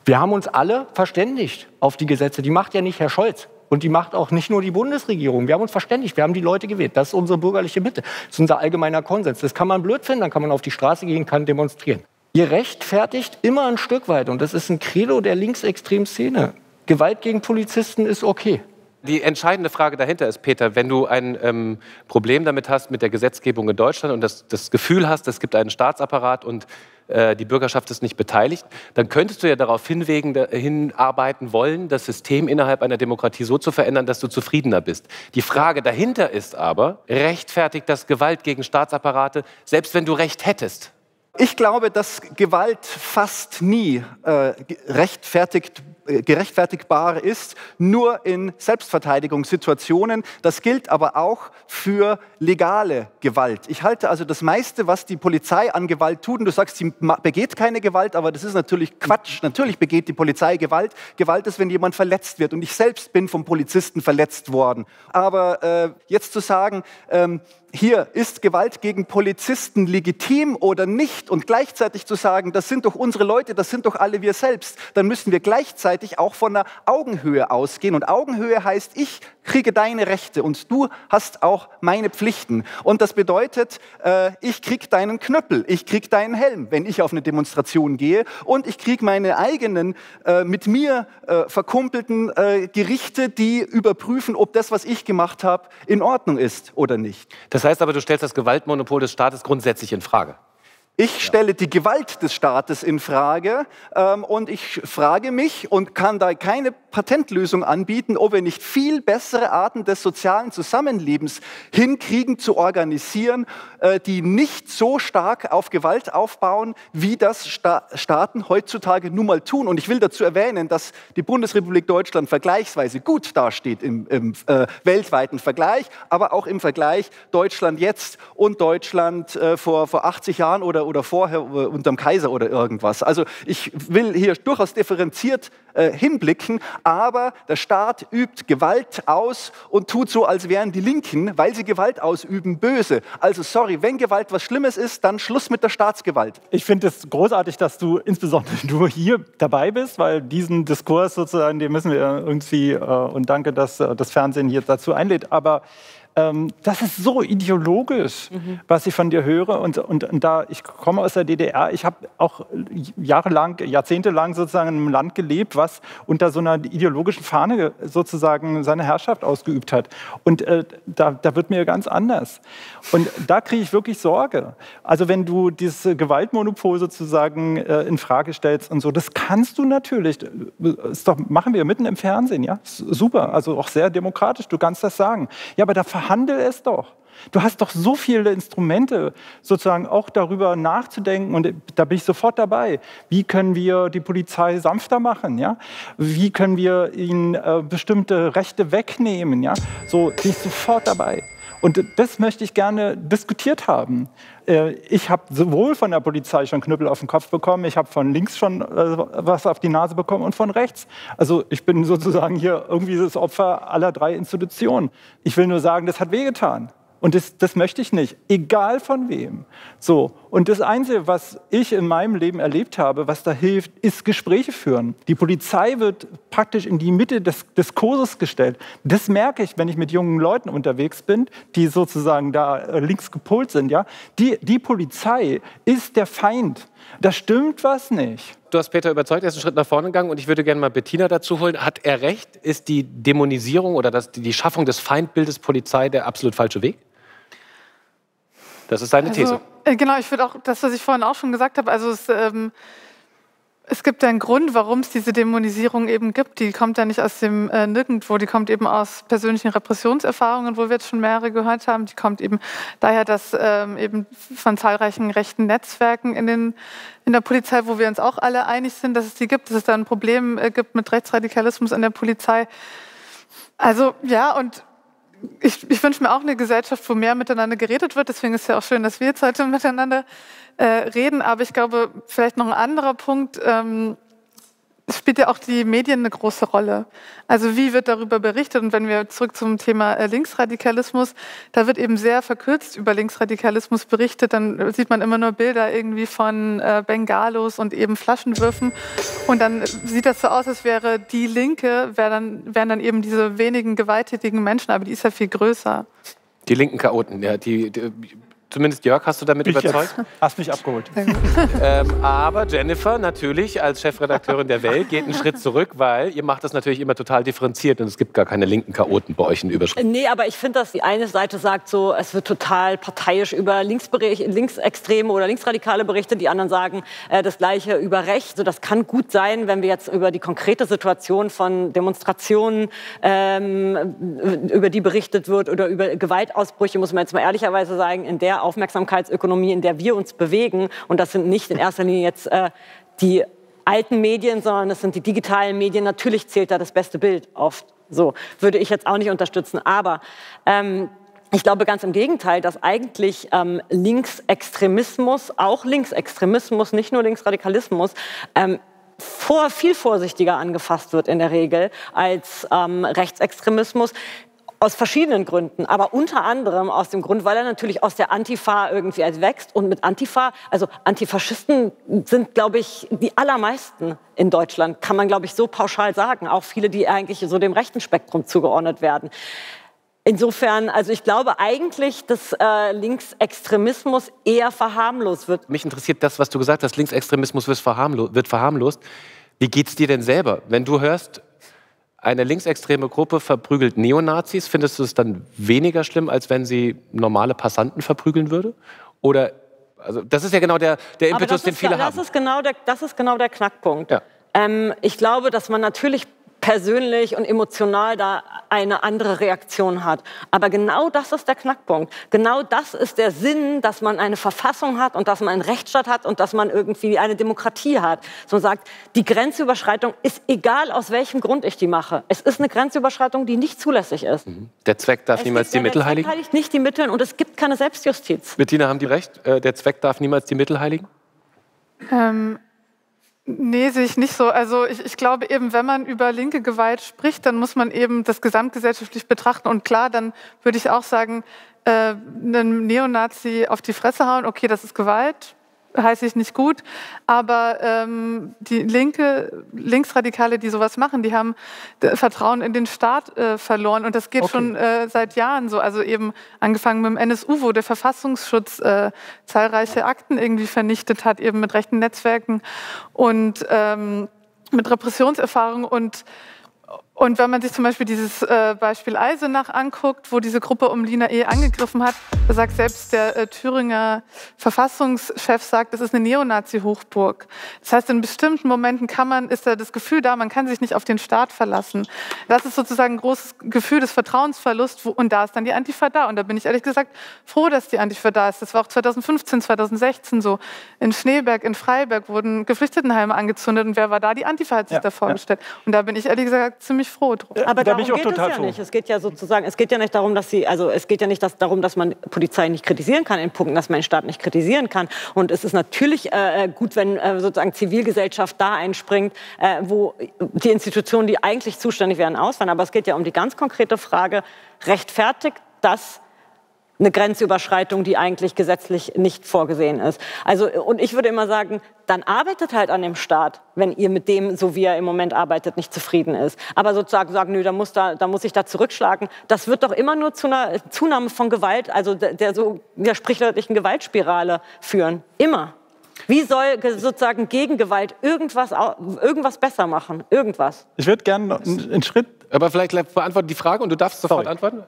Wir haben uns alle verständigt auf die Gesetze. Die macht ja nicht Herr Scholz. Und die macht auch nicht nur die Bundesregierung. Wir haben uns verständigt, wir haben die Leute gewählt. Das ist unsere bürgerliche Mitte. Das ist unser allgemeiner Konsens. Das kann man blöd finden, dann kann man auf die Straße gehen, kann demonstrieren. Ihr rechtfertigt immer ein Stück weit, und das ist ein Credo der linksextremen Szene. Gewalt gegen Polizisten ist okay.
Die entscheidende Frage dahinter ist, Peter, wenn du ein ähm, Problem damit hast mit der Gesetzgebung in Deutschland und das, das Gefühl hast, es gibt einen Staatsapparat und die Bürgerschaft ist nicht beteiligt, dann könntest du ja darauf hinwegen, hinarbeiten wollen, das System innerhalb einer Demokratie so zu verändern, dass du zufriedener bist. Die Frage dahinter ist aber, rechtfertigt das Gewalt gegen Staatsapparate, selbst wenn du Recht hättest?
Ich glaube, dass Gewalt fast nie äh, rechtfertigt äh, gerechtfertigbar ist, nur in Selbstverteidigungssituationen. Das gilt aber auch für legale Gewalt. Ich halte also das meiste, was die Polizei an Gewalt tut, und du sagst, sie begeht keine Gewalt, aber das ist natürlich Quatsch. Natürlich begeht die Polizei Gewalt. Gewalt ist, wenn jemand verletzt wird. Und ich selbst bin vom Polizisten verletzt worden. Aber äh, jetzt zu sagen, ähm, hier ist Gewalt gegen Polizisten legitim oder nicht und gleichzeitig zu sagen, das sind doch unsere Leute, das sind doch alle wir selbst, dann müssen wir gleichzeitig auch von der Augenhöhe ausgehen. Und Augenhöhe heißt, ich kriege deine Rechte und du hast auch meine Pflichten. Und das bedeutet, äh, ich krieg deinen Knüppel, ich krieg deinen Helm, wenn ich auf eine Demonstration gehe und ich krieg meine eigenen äh, mit mir äh, verkumpelten Gerichte, die überprüfen, ob das, was ich gemacht habe, in Ordnung ist oder nicht.
Das heißt aber, du stellst das Gewaltmonopol des Staates grundsätzlich in Frage.
Ich stelle die Gewalt des Staates in Frage ähm, und ich frage mich und kann da keine Patentlösung anbieten, ob wir nicht viel bessere Arten des sozialen Zusammenlebens hinkriegen zu organisieren, äh, die nicht so stark auf Gewalt aufbauen, wie das Sta Staaten heutzutage nun mal tun. Und ich will dazu erwähnen, dass die Bundesrepublik Deutschland vergleichsweise gut dasteht im, im äh, weltweiten Vergleich, aber auch im Vergleich Deutschland jetzt und Deutschland äh, vor, vor 80 Jahren oder oder vorher unterm Kaiser oder irgendwas. Also ich will hier durchaus differenziert äh, hinblicken, aber der Staat übt Gewalt aus und tut so, als wären die Linken, weil sie Gewalt ausüben, böse. Also sorry, wenn Gewalt was Schlimmes ist, dann Schluss mit der Staatsgewalt.
Ich finde es großartig, dass du insbesondere du hier dabei bist, weil diesen Diskurs sozusagen, den müssen wir irgendwie, äh, und danke, dass äh, das Fernsehen hier dazu einlädt, aber ähm, das ist so ideologisch, mhm. was ich von dir höre. Und, und, und, da, ich komme aus der DDR, ich habe auch jahrelang, jahrzehntelang sozusagen in einem Land gelebt, was unter so einer ideologischen Fahne sozusagen seine Herrschaft ausgeübt hat. Und äh, da, da wird mir ganz anders. Und da kriege ich wirklich Sorge. Also wenn du dieses Gewaltmonopol sozusagen äh, in Frage stellst und so, das kannst du natürlich. Das doch, machen wir mitten im Fernsehen, ja? Super, also auch sehr demokratisch, du kannst das sagen. Ja, aber da verhandel es doch. Du hast doch so viele Instrumente, sozusagen auch darüber nachzudenken. Und da bin ich sofort dabei. Wie können wir die Polizei sanfter machen? Ja? Wie können wir ihnen äh, bestimmte Rechte wegnehmen? Ja? So bin ich sofort dabei. Und das möchte ich gerne diskutiert haben. Äh, ich habe sowohl von der Polizei schon Knüppel auf den Kopf bekommen, ich habe von links schon äh, was auf die Nase bekommen und von rechts. Also ich bin sozusagen hier irgendwie das Opfer aller drei Institutionen. Ich will nur sagen, das hat wehgetan. Und das, das, möchte ich nicht, egal von wem. So. Und das Einzige, was ich in meinem Leben erlebt habe, was da hilft, ist Gespräche führen. Die Polizei wird praktisch in die Mitte des Diskurses gestellt. Das merke ich, wenn ich mit jungen Leuten unterwegs bin, die sozusagen da äh, links gepolt sind. Ja? Die, die Polizei ist der Feind. Da stimmt was nicht.
Du hast Peter überzeugt, er ist einen Schritt nach vorne gegangen und ich würde gerne mal Bettina dazu holen. Hat er recht? Ist die Dämonisierung oder das, die Schaffung des Feindbildes Polizei der absolut falsche Weg? Das ist seine These.
Also, äh, genau, ich würde auch das, was ich vorhin auch schon gesagt habe, also es, ähm, es gibt einen Grund, warum es diese Dämonisierung eben gibt. Die kommt ja nicht aus dem äh, Nirgendwo, die kommt eben aus persönlichen Repressionserfahrungen, wo wir jetzt schon mehrere gehört haben. Die kommt eben daher, dass ähm, eben von zahlreichen rechten Netzwerken in, den, in der Polizei, wo wir uns auch alle einig sind, dass es die gibt, dass es da ein Problem äh, gibt mit Rechtsradikalismus in der Polizei. Also ja, und ich, ich wünsche mir auch eine Gesellschaft, wo mehr miteinander geredet wird. Deswegen ist es ja auch schön, dass wir jetzt heute [laughs] miteinander äh, reden. Aber ich glaube, vielleicht noch ein anderer Punkt. Ähm, spielt ja auch die Medien eine große Rolle. Also wie wird darüber berichtet? Und wenn wir zurück zum Thema äh, Linksradikalismus, da wird eben sehr verkürzt über Linksradikalismus berichtet. Dann sieht man immer nur Bilder irgendwie von äh, Bengalos und eben Flaschenwürfen. Und dann sieht das so aus, als wäre die Linke, wär dann, wären dann eben diese wenigen gewalttätigen Menschen, aber die ist ja viel größer.
Die linken Chaoten, ja, die, die Zumindest Jörg, hast du damit ich überzeugt?
Jetzt. Hast mich abgeholt.
ähm, aber Jennifer natürlich als Chefredakteurin der Welt geht einen Schritt zurück, weil ihr macht das natürlich immer total differenziert und es gibt gar keine linken Chaoten bei euch in Überschriften.
Nee, aber ich finde, dass die eine Seite sagt so, es wird total parteiisch über Linksextreme oder Linksradikale berichtet, die anderen sagen äh, das Gleiche über Recht. So, das kann gut sein, wenn wir jetzt über die konkrete Situation von Demonstrationen, ähm, über die berichtet wird oder über Gewaltausbrüche, muss man jetzt mal ehrlicherweise sagen, in der Aufmerksamkeitsökonomie, in der wir uns bewegen, und das sind nicht in erster Linie jetzt äh, die alten Medien, sondern es sind die digitalen Medien. Natürlich zählt da das beste Bild oft. So würde ich jetzt auch nicht unterstützen. Aber ähm, ich glaube ganz im Gegenteil, dass eigentlich ähm, Linksextremismus, auch Linksextremismus, nicht nur Linksradikalismus, ähm, vor, viel vorsichtiger angefasst wird in der Regel als ähm, Rechtsextremismus. Aus verschiedenen Gründen, aber unter anderem aus dem Grund, weil er natürlich aus der Antifa irgendwie wächst. Und mit Antifa, also Antifaschisten sind, glaube ich, die allermeisten in Deutschland, kann man, glaube ich, so pauschal sagen. Auch viele, die eigentlich so dem rechten Spektrum zugeordnet werden. Insofern, also ich glaube eigentlich, dass äh, Linksextremismus eher verharmlost wird.
Mich interessiert das, was du gesagt hast, Linksextremismus wird verharmlost. Wie geht's dir denn selber, wenn du hörst, eine linksextreme Gruppe verprügelt Neonazis, findest du es dann weniger schlimm, als wenn sie normale Passanten verprügeln würde? Oder, also das ist ja genau der, der Impetus, den viele
das
haben.
Ist genau der, das ist genau der Knackpunkt. Ja. Ähm, ich glaube, dass man natürlich persönlich und emotional da eine andere Reaktion hat. Aber genau das ist der Knackpunkt. Genau das ist der Sinn, dass man eine Verfassung hat und dass man einen Rechtsstaat hat und dass man irgendwie eine Demokratie hat. So sagt, die Grenzüberschreitung ist egal, aus welchem Grund ich die mache. Es ist eine Grenzüberschreitung, die nicht zulässig ist. Mhm.
Der Zweck darf es niemals die Mittel heiligen? Der
Zweck heiligt nicht die Mittel und es gibt keine Selbstjustiz.
Bettina, haben die recht? Äh, der Zweck darf niemals die Mittel heiligen?
Ähm, Nee, sehe ich nicht so. Also ich, ich, glaube eben, wenn man über linke Gewalt spricht, dann muss man eben das gesamtgesellschaftlich betrachten. Und klar, dann würde ich auch sagen, äh, einem Neonazi auf die Fresse hauen, okay, das ist Gewalt. Heiße ich nicht gut, aber ähm, die Linke, Linksradikale, die sowas machen, die haben Vertrauen in den Staat äh, verloren und das geht okay. schon äh, seit Jahren so. Also eben angefangen mit dem NSU, wo der Verfassungsschutz äh, zahlreiche Akten irgendwie vernichtet hat, eben mit rechten Netzwerken und ähm, mit Repressionserfahrung und und wenn man sich zum Beispiel dieses äh, Beispiel Eisenach anguckt, wo diese Gruppe um Lina E. angegriffen hat, da sagt selbst der äh, Thüringer Verfassungschef, sagt, das ist eine Neonazi-Hochburg. Das heißt, in bestimmten Momenten kann man, ist da das Gefühl da, man kann sich nicht auf den Staat verlassen. Das ist sozusagen ein großes Gefühl des Vertrauensverlusts wo, und da ist dann die Antifa da. Und da bin ich ehrlich gesagt froh, dass die Antifa da ist. Das war auch 2015, 2016 so. In Schneeberg, in Freiberg wurden Geflüchtetenheime angezündet und wer war da? Die Antifa hat sich ja, da vorgestellt. Ja. Und da bin ich ehrlich gesagt ziemlich ziemlich froh drum.
Aber da darum geht es ja froh. nicht. Es geht ja sozusagen, es geht ja nicht darum, dass sie, also es geht ja nicht dass, darum, dass man Polizei nicht kritisieren kann in Punkten, dass man den Staat nicht kritisieren kann. Und es ist natürlich äh, äh, gut, wenn äh, sozusagen Zivilgesellschaft da einspringt, äh, wo die Institutionen, die eigentlich zuständig wären, ausfallen. Aber es geht ja um die ganz konkrete Frage, rechtfertigt das eine Grenzüberschreitung, die eigentlich gesetzlich nicht vorgesehen ist. Also, und ich würde immer sagen, dann arbeitet halt an dem Staat, wenn ihr mit dem, so wie er im Moment arbeitet, nicht zufrieden ist. Aber sozusagen sagen, nö, da muss, da, da muss ich da zurückschlagen, das wird doch immer nur zu einer Zunahme von Gewalt, also der, der so der sprichwörtlichen Gewaltspirale führen. Immer. Wie soll sozusagen Gegengewalt irgendwas, irgendwas besser machen? Irgendwas.
Ich würde gerne einen Schritt.
Aber vielleicht beantworten die Frage und du darfst sofort Sorry. antworten.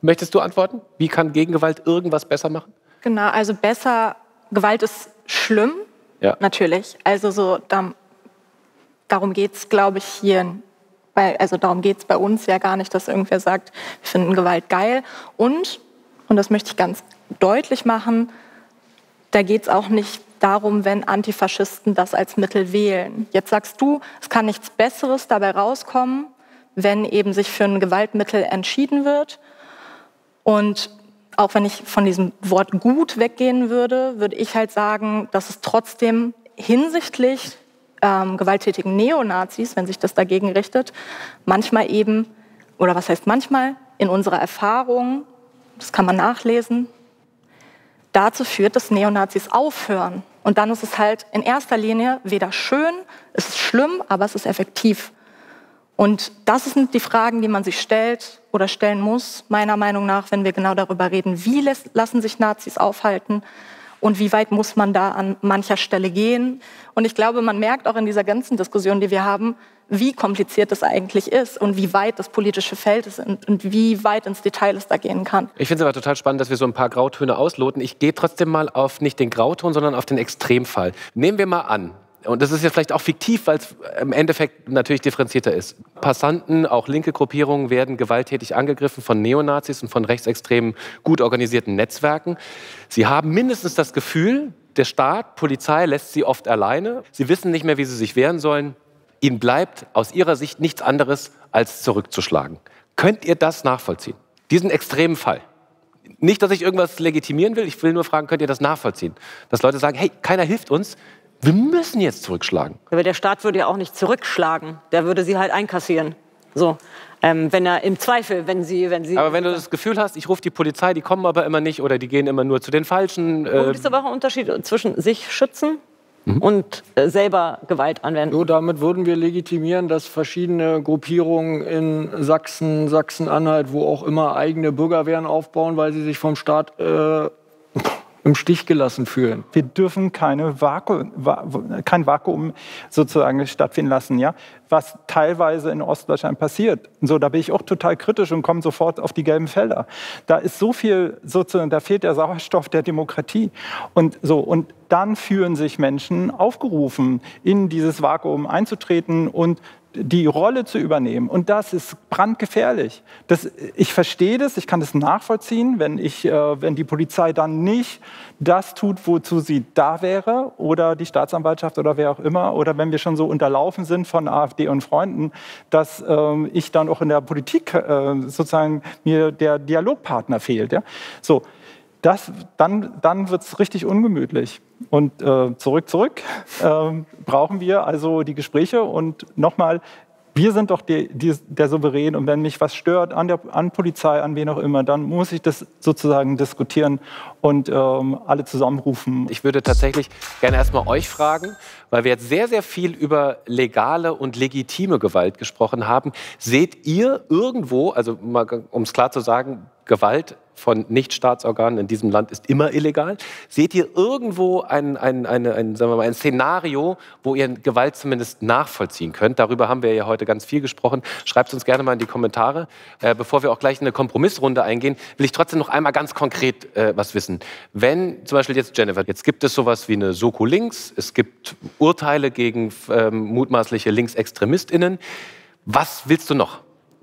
Möchtest du antworten? Wie kann Gegengewalt irgendwas besser machen?
Genau, also besser, Gewalt ist schlimm, ja. natürlich. Also so, da, darum geht es, glaube ich, hier, bei, also darum geht es bei uns ja gar nicht, dass irgendwer sagt, wir finden Gewalt geil. Und, und das möchte ich ganz deutlich machen, da geht es auch nicht darum, wenn Antifaschisten das als Mittel wählen. Jetzt sagst du, es kann nichts Besseres dabei rauskommen, wenn eben sich für ein Gewaltmittel entschieden wird. Und auch wenn ich von diesem Wort gut weggehen würde, würde ich halt sagen, dass es trotzdem hinsichtlich ähm, gewalttätigen Neonazis, wenn sich das dagegen richtet, manchmal eben, oder was heißt manchmal, in unserer Erfahrung, das kann man nachlesen, dazu führt, dass Neonazis aufhören. Und dann ist es halt in erster Linie weder schön, es ist schlimm, aber es ist effektiv. Und das sind die Fragen, die man sich stellt oder stellen muss, meiner Meinung nach, wenn wir genau darüber reden, wie lassen sich Nazis aufhalten und wie weit muss man da an mancher Stelle gehen. Und ich glaube, man merkt auch in dieser ganzen Diskussion, die wir haben, wie kompliziert es eigentlich ist und wie weit das politische Feld ist und, und wie weit ins Detail es da gehen kann.
Ich finde es aber total spannend, dass wir so ein paar Grautöne ausloten. Ich gehe trotzdem mal auf nicht den Grauton, sondern auf den Extremfall. Nehmen wir mal an, und das ist ja vielleicht auch fiktiv, weil es im Endeffekt natürlich differenzierter ist. Passanten, auch linke Gruppierungen werden gewalttätig angegriffen von Neonazis und von rechtsextremen, gut organisierten Netzwerken. Sie haben mindestens das Gefühl, der Staat, Polizei lässt sie oft alleine. Sie wissen nicht mehr, wie sie sich wehren sollen. Ihnen bleibt aus ihrer Sicht nichts anderes, als zurückzuschlagen. Könnt ihr das nachvollziehen? Diesen extremen Fall? Nicht, dass ich irgendwas legitimieren will, ich will nur fragen, könnt ihr das nachvollziehen? Dass Leute sagen, hey, keiner hilft uns, wir müssen jetzt zurückschlagen.
Aber der Staat würde ja auch nicht zurückschlagen. Der würde sie halt einkassieren. So. Ähm, wenn er im Zweifel, wenn sie, wenn sie.
Aber wenn du das Gefühl hast, ich rufe die Polizei, die kommen aber immer nicht oder die gehen immer nur zu den Falschen.
Äh Gibt es aber auch einen Unterschied zwischen sich schützen mhm. und äh, selber Gewalt anwenden?
So, damit würden wir legitimieren, dass verschiedene Gruppierungen in Sachsen, Sachsen-Anhalt, wo auch immer eigene Bürgerwehren aufbauen, weil sie sich vom Staat äh, im Stich gelassen fühlen.
Wir dürfen keine Vaku kein Vakuum sozusagen stattfinden lassen, ja? was teilweise in Ostdeutschland passiert. So, da bin ich auch total kritisch und komme sofort auf die gelben Felder. Da ist so viel, sozusagen, da fehlt der Sauerstoff der Demokratie. Und, so, und dann fühlen sich Menschen aufgerufen, in dieses Vakuum einzutreten und die Rolle zu übernehmen. Und das ist brandgefährlich. Das, ich verstehe das, ich kann das nachvollziehen, wenn, ich, äh, wenn die Polizei dann nicht das tut, wozu sie da wäre, oder die Staatsanwaltschaft oder wer auch immer, oder wenn wir schon so unterlaufen sind von AfD und Freunden, dass äh, ich dann auch in der Politik äh, sozusagen mir der Dialogpartner fehlt. Ja? So, das, dann, dann wird es richtig ungemütlich. Und äh, zurück, zurück äh, brauchen wir also die Gespräche und nochmal, wir sind doch die, die, der Souverän und wenn mich was stört an der an Polizei, an wen auch immer, dann muss ich das sozusagen diskutieren und ähm, alle zusammenrufen.
Ich würde tatsächlich gerne erstmal euch fragen, weil wir jetzt sehr, sehr viel über legale und legitime Gewalt gesprochen haben. Seht ihr irgendwo, also um es klar zu sagen, Gewalt von Nichtstaatsorganen in diesem Land ist immer illegal. Seht ihr irgendwo ein, ein, ein, ein, sagen wir mal, ein Szenario, wo ihr Gewalt zumindest nachvollziehen könnt? Darüber haben wir ja heute ganz viel gesprochen. Schreibt es uns gerne mal in die Kommentare. Äh, bevor wir auch gleich in eine Kompromissrunde eingehen, will ich trotzdem noch einmal ganz konkret äh, was wissen. Wenn zum Beispiel jetzt Jennifer, jetzt gibt es sowas wie eine Soko Links, es gibt Urteile gegen ähm, mutmaßliche LinksextremistInnen. Was willst du noch?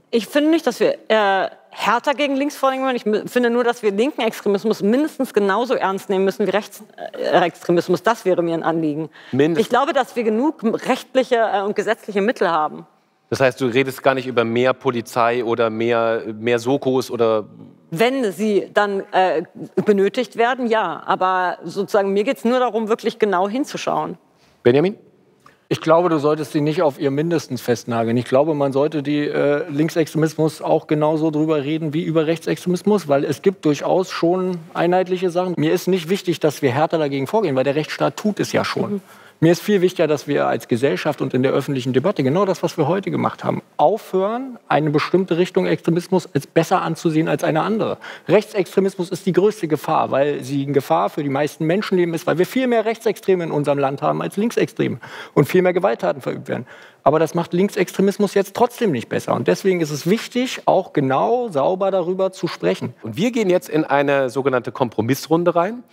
Ich finde nicht, dass wir äh, härter gegen links vorgehen müssen. Ich finde nur, dass wir linken Extremismus mindestens genauso ernst nehmen müssen wie Rechtsextremismus. Das wäre mir ein Anliegen. Mindestens. Ich glaube, dass wir genug rechtliche äh, und gesetzliche Mittel haben.
Das heißt, du redest gar nicht über mehr Polizei oder mehr, mehr Sokos oder
wenn sie dann äh, benötigt werden, ja. Aber sozusagen mir geht es nur darum, wirklich genau hinzuschauen.
Benjamin?
Ich glaube, du solltest sie nicht auf ihr mindestens festnageln. Ich glaube, man sollte die äh, Linksextremismus auch genauso drüber reden wie über Rechtsextremismus, weil es gibt durchaus schon einheitliche Sachen. Mir ist nicht wichtig, dass wir härter dagegen vorgehen, weil der Rechtsstaat tut es ja schon. Mhm. Mir ist viel wichtiger, dass wir als Gesellschaft und in der öffentlichen Debatte genau das, was wir heute gemacht haben, aufhören, eine bestimmte Richtung Extremismus als besser anzusehen als eine andere. Rechtsextremismus ist die größte Gefahr, weil sie eine Gefahr für die meisten Menschenleben ist, weil wir viel mehr Rechtsextreme in unserem Land haben als Linksextreme und viel mehr Gewalttaten verübt werden. Aber das macht Linksextremismus jetzt trotzdem nicht besser. Und deswegen ist es wichtig, auch genau sauber darüber zu sprechen.
Und wir gehen jetzt in eine sogenannte Kompromissrunde rein.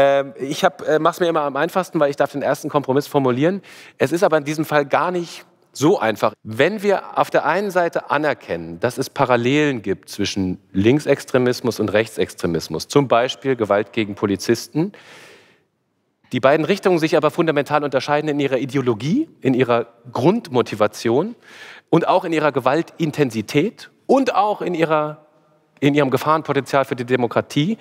Ähm, ich äh, mache es mir immer am einfachsten, weil ich darf den ersten Kompromiss formulieren. Es ist aber in diesem Fall gar nicht so einfach. Wenn wir auf der einen Seite anerkennen, dass es Parallelen gibt zwischen Linksextremismus und Rechtsextremismus, zum Beispiel Gewalt gegen Polizisten, die beiden Richtungen sich aber fundamental unterscheiden in ihrer Ideologie, in ihrer Grundmotivation und auch in ihrer Gewaltintensität und auch in, ihrer, in ihrem Gefahrenpotenzial für die Demokratie,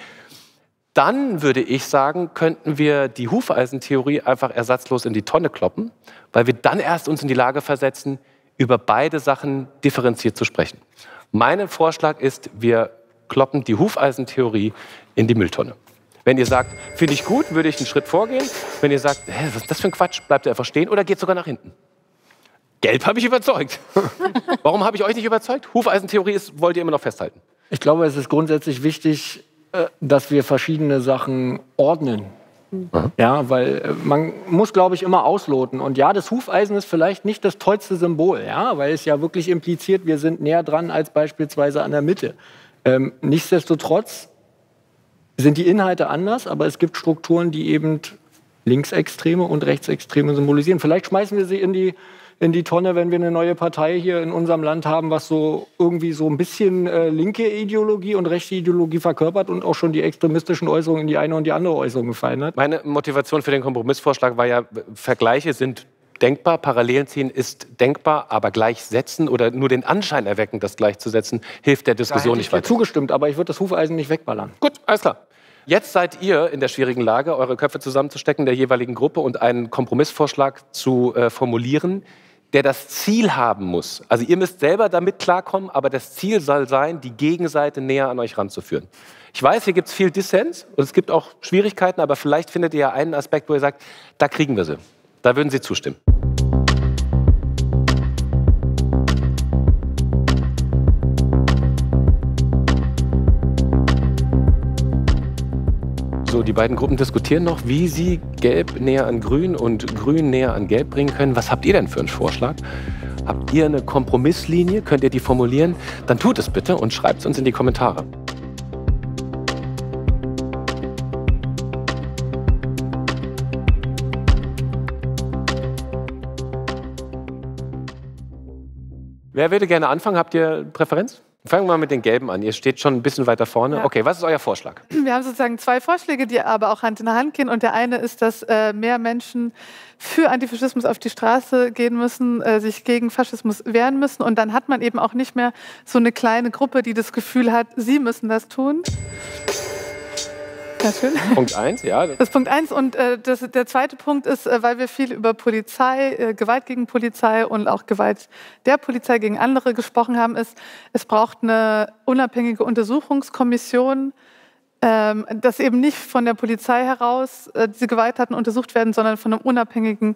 dann würde ich sagen, könnten wir die Hufeisentheorie einfach ersatzlos in die Tonne kloppen, weil wir dann erst uns in die Lage versetzen, über beide Sachen differenziert zu sprechen. Mein Vorschlag ist, wir kloppen die Hufeisentheorie in die Mülltonne. Wenn ihr sagt, finde ich gut, würde ich einen Schritt vorgehen. Wenn ihr sagt, hä, was ist das für ein Quatsch, bleibt ihr einfach stehen oder geht sogar nach hinten. Gelb habe ich überzeugt. [laughs] Warum habe ich euch nicht überzeugt? Hufeisentheorie ist, wollt ihr immer noch festhalten.
Ich glaube, es ist grundsätzlich wichtig, dass wir verschiedene Sachen ordnen. Mhm. Ja, weil äh, man muss, glaube ich, immer ausloten. Und ja, das Hufeisen ist vielleicht nicht das tollste Symbol, ja, weil es ja wirklich impliziert, wir sind näher dran als beispielsweise an der Mitte. Ähm, nichtsdestotrotz sind die Inhalte anders, aber es gibt Strukturen, die eben Linksextreme und Rechtsextreme symbolisieren. Vielleicht schmeißen wir sie in die in die Tonne, wenn wir eine neue Partei hier in unserem Land haben, was so irgendwie so ein bisschen äh, linke Ideologie und rechte Ideologie verkörpert und auch schon die extremistischen Äußerungen in die eine und die andere Äußerung gefallen hat.
Meine Motivation für den Kompromissvorschlag war ja, Vergleiche sind denkbar, Parallelen ziehen ist denkbar, aber gleichsetzen oder nur den Anschein erwecken, das gleichzusetzen, hilft der Diskussion da nicht weiter.
Ich zugestimmt, aber ich würde das Hufeisen nicht wegballern.
Gut, alles klar. Jetzt seid ihr in der schwierigen Lage, eure Köpfe zusammenzustecken der jeweiligen Gruppe und einen Kompromissvorschlag zu äh, formulieren, der das Ziel haben muss. Also ihr müsst selber damit klarkommen, aber das Ziel soll sein, die Gegenseite näher an euch ranzuführen. Ich weiß, hier gibt es viel Dissens und es gibt auch Schwierigkeiten, aber vielleicht findet ihr ja einen Aspekt, wo ihr sagt, da kriegen wir sie. Da würden sie zustimmen. Die beiden Gruppen diskutieren noch, wie sie Gelb näher an Grün und Grün näher an Gelb bringen können. Was habt ihr denn für einen Vorschlag? Habt ihr eine Kompromisslinie? Könnt ihr die formulieren? Dann tut es bitte und schreibt es uns in die Kommentare. Wer würde gerne anfangen? Habt ihr Präferenz? Fangen wir mal mit den Gelben an. Ihr steht schon ein bisschen weiter vorne. Ja. Okay, was ist euer Vorschlag? [clears throat]
Wir haben sozusagen zwei Vorschläge, die aber auch Hand in Hand gehen. Und der eine ist, dass äh, mehr Menschen für Antifaschismus auf die Straße gehen müssen, äh, sich gegen Faschismus wehren müssen. Und dann hat man eben auch nicht mehr so eine kleine Gruppe, die das Gefühl hat, sie müssen das tun. Schön.
Punkt 1, ja.
Das ist Punkt eins. Und äh, das, der zweite Punkt ist, äh, weil wir viel über Polizei, äh, Gewalt gegen Polizei und auch Gewalt der Polizei gegen andere gesprochen haben, ist, es braucht eine unabhängige Untersuchungskommission, ähm, dass eben nicht von der Polizei heraus äh, diese Gewalttaten untersucht werden, sondern von einem unabhängigen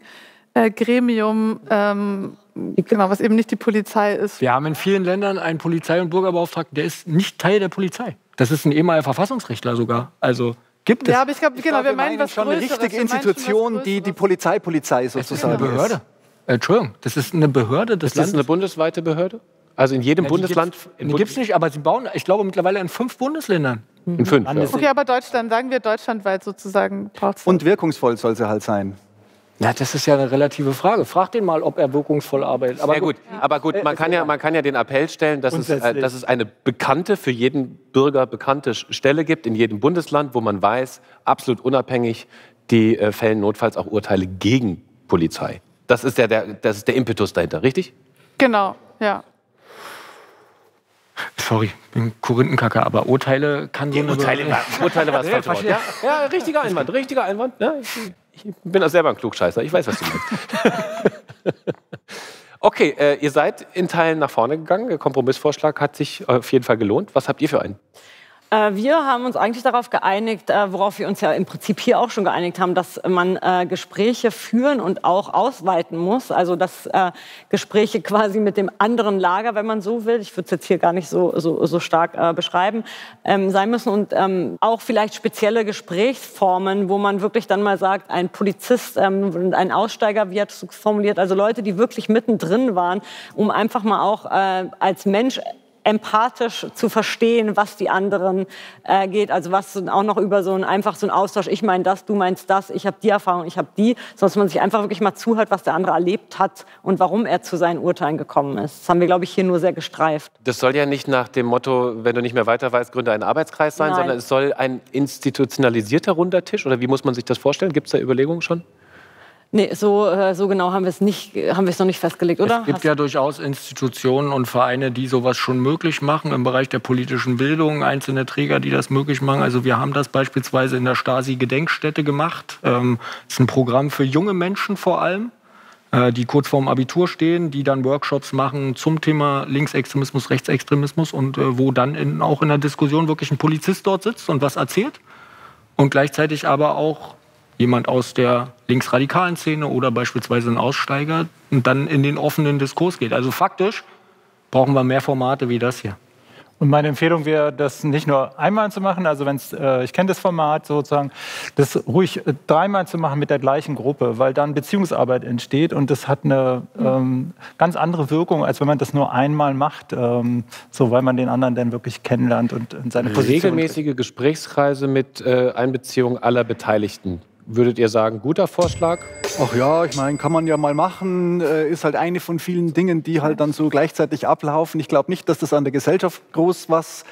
äh, Gremium, ähm, genau, was eben nicht die Polizei ist.
Wir haben in vielen Ländern einen Polizei- und Bürgerbeauftragten, der ist nicht Teil der Polizei. Das ist ein ehemaliger Verfassungsrechtler sogar. Also gibt es.
Ja, aber ich glaube, genau,
glaube,
wir meinen was
schon eine richtige
Wir
Institution, die die. Polizeipolizei
Das ist
sozusagen
eine Behörde. Äh, Entschuldigung, das ist eine Behörde des
Ist das eine
Landes.
bundesweite Behörde? Also in jedem
Ja, die
Bundesland?
Die gibt es nicht, aber sie bauen, ich glaube, mittlerweile in fünf Bundesländern.
In fünf. Ja.
Okay, aber Deutschland, sagen wir deutschlandweit sozusagen braucht
Und wirkungsvoll soll sie halt sein.
Ja, das ist ja eine relative Frage. Frag den mal, ob er wirkungsvoll arbeitet. Aber
Ja, gut. Aber gut, man kann ja, man kann ja den Appell stellen, dass es, äh, dass es eine bekannte, für jeden Bürger bekannte Stelle gibt in jedem Bundesland, wo man weiß, absolut unabhängig, die äh, fällen notfalls auch Urteile gegen Polizei. Das ist, ja der, das ist der Impetus dahinter, richtig?
Genau, ja.
Sorry, ich bin Korinthenkacker, aber Urteile kann so
Urteile war, Urteile war das [laughs] falsche Wort. Ja, ja, richtiger Einwand, richtiger Einwand. Ja, ich, ich bin auch selber ein Klugscheißer, ich weiß, was du meinst. [laughs] okay, äh, ihr seid in Teilen nach vorne gegangen. Der Kompromissvorschlag hat sich auf jeden Fall gelohnt. Was habt ihr für einen?
Äh, Wir haben uns eigentlich darauf geeinigt, äh, worauf wir uns ja im Prinzip hier auch schon geeinigt haben, dass man äh, Gespräche führen und auch ausweiten muss. Also dass Gespräche quasi mit dem anderen Lager, wenn man so will, ich würde es jetzt hier gar nicht so, so, so stark beschreiben, ähm, sein müssen. Und ähm, auch vielleicht spezielle Gesprächsformen, wo man wirklich dann mal sagt, ein Polizist, ähm, ein Aussteiger, wie hat es formuliert, also Leute, die wirklich mittendrin waren, um einfach mal auch als Mensch empathisch zu verstehen, was die anderen äh, geht. Also was auch noch über so ein einfach so ein Austausch. Ich meine das, du meinst das. Ich habe die Erfahrung, ich habe die. So dass man sich einfach wirklich mal zuhört, was der andere erlebt hat und warum er zu seinen Urteilen gekommen ist. Das haben wir, glaube ich, hier nur sehr gestreift.
Das soll ja nicht nach dem Motto, wenn du nicht mehr weiter weißt, gründe einen Arbeitskreis sein,
Nein.
sondern es soll ein institutionalisierter runder Tisch oder wie muss man sich das vorstellen? Gibt es da Überlegungen schon?
Nee, so, äh, so genau haben wir es nicht, haben wir es noch nicht festgelegt, oder?
Es gibt
Hast-
ja durchaus Institutionen und Vereine, die sowas schon möglich machen im Bereich der politischen Bildung, einzelne Träger, die das möglich machen. Also wir haben das beispielsweise in der Stasi-Gedenkstätte gemacht. Ähm, ist ein Programm für junge Menschen vor allem, äh, die kurz vorm Abitur stehen, die dann Workshops machen zum Thema Linksextremismus, Rechtsextremismus und äh, wo dann in, auch in der Diskussion wirklich ein Polizist dort sitzt und was erzählt und gleichzeitig aber auch jemand aus der linksradikalen Szene oder beispielsweise ein Aussteiger und dann in den offenen Diskurs geht. Also faktisch brauchen wir mehr Formate wie das hier.
Und meine Empfehlung wäre, das nicht nur einmal zu machen, also wenn's, äh, ich kenne das Format sozusagen, das ruhig äh, dreimal zu machen mit der gleichen Gruppe, weil dann Beziehungsarbeit entsteht und das hat eine ähm, ganz andere Wirkung, als wenn man das nur einmal macht, ähm, so weil man den anderen dann wirklich kennenlernt und in seine Position.
Regelmäßige Gesprächskreise mit äh, Einbeziehung aller Beteiligten. Würdet ihr sagen, guter Vorschlag?
Ach ja, ich meine, kann man ja mal machen. Äh, ist halt eine von vielen Dingen, die halt dann so gleichzeitig ablaufen. Ich glaube nicht, dass das an der Gesellschaft groß was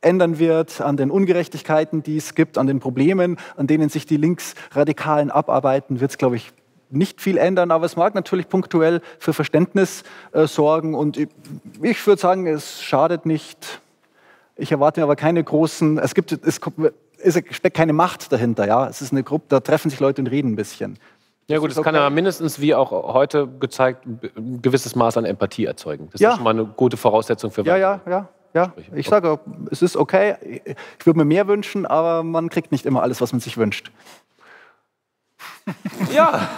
ändern wird, an den Ungerechtigkeiten, die es gibt, an den Problemen, an denen sich die Linksradikalen abarbeiten, wird es, glaube ich, nicht viel ändern. Aber es mag natürlich punktuell für Verständnis äh, sorgen. Und ich, würde sagen, es schadet nicht. Ich erwarte mir aber keine großen, es gibt, es es steckt keine Macht dahinter, ja. Es ist eine Gruppe, da treffen sich Leute und reden ein bisschen.
Ja gut,
ist
es kann
okay.
aber mindestens, wie auch heute gezeigt, ein gewisses Maß an Empathie erzeugen. Das
Ja.
ist schon mal eine gute Voraussetzung für
Ja, ja, ja, ja. Ich sage, es ist okay. Ich würde mir mehr wünschen, aber man kriegt nicht immer alles, was man sich wünscht. [laughs]
Ja.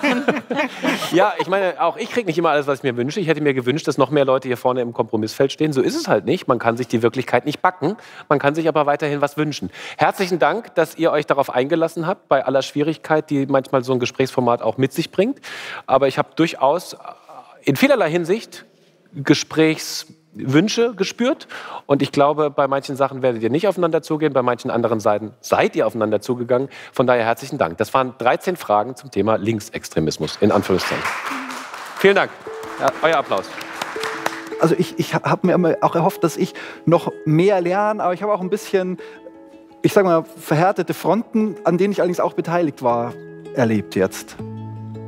ja, ich meine, auch ich kriege nicht immer alles, was ich mir wünsche. Ich hätte mir gewünscht, dass noch mehr Leute hier vorne im Kompromissfeld stehen. So ist es halt nicht. Man kann sich die Wirklichkeit nicht backen. Man kann sich aber weiterhin was wünschen. Herzlichen Dank, dass ihr euch darauf eingelassen habt, bei aller Schwierigkeit, die manchmal so ein Gesprächsformat auch mit sich bringt. Aber ich habe durchaus in vielerlei Hinsicht Gesprächswünsche gespürt. Und ich glaube, bei manchen Sachen werdet ihr nicht aufeinander zugehen, bei manchen anderen Seiten seid ihr aufeinander zugegangen. Von daher herzlichen Dank. Das waren 13 Fragen zum Thema Linksextremismus, in Anführungszeichen. Vielen Dank. Ja, euer Applaus.
Also ich, ich habe mir immer auch erhofft, dass ich noch mehr lerne, aber ich habe auch ein bisschen, ich sage mal, verhärtete Fronten, an denen ich allerdings auch beteiligt war, erlebt jetzt.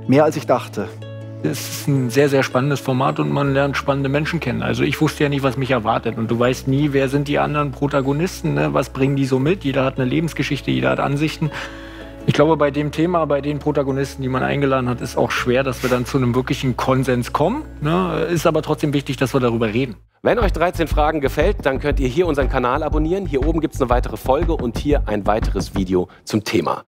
Mehr als ich dachte.
Es ist ein sehr, sehr spannendes Format und man lernt spannende Menschen kennen. Also ich wusste ja nicht, was mich erwartet. Und du weißt nie, wer sind die anderen Protagonisten, ne? was bringen die so mit. Jeder hat eine Lebensgeschichte, jeder hat Ansichten. Ich glaube, bei dem Thema, bei den Protagonisten, die man eingeladen hat, ist auch schwer, dass wir dann zu einem wirklichen Konsens kommen. Ne? Ist aber trotzdem wichtig, dass wir darüber reden.
Wenn euch 13 Fragen gefällt, dann könnt ihr hier unseren Kanal abonnieren. Hier oben gibt es eine weitere Folge und hier ein weiteres Video zum Thema.